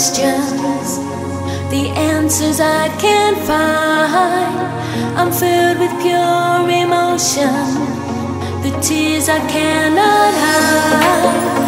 questions, the answers I can't find. I'm filled with pure emotion, the tears I cannot hide.